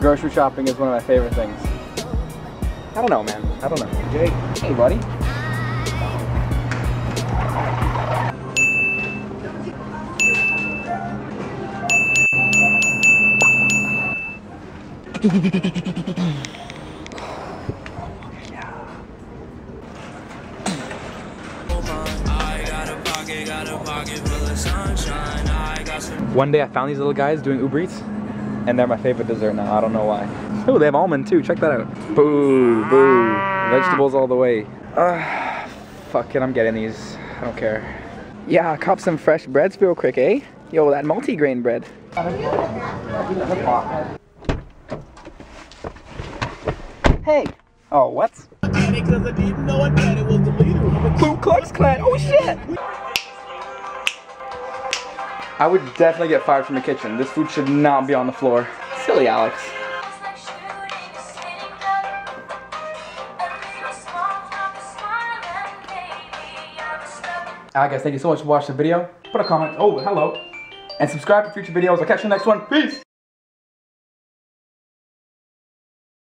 Grocery shopping is one of my favorite things. I don't know, man. I don't know. Jake, hey, buddy. One day I found these little guys doing Uber Eats, and they're my favorite dessert now. I don't know why. Oh, they have almond too. Check that out. Boo, boo. Vegetables all the way. Uh, fuck it, I'm getting these. I don't care. Yeah, cop some fresh breads real quick, eh? Yo, that multi-grain bread. Hey. Oh, what? Ku Klux Klan. Oh shit. I would definitely get fired from the kitchen. This food should not be on the floor. Silly Alex. Alright guys, thank you so much for watching the video. Put a comment. Oh, hello. And subscribe for future videos. I'll catch you in the next one. Peace.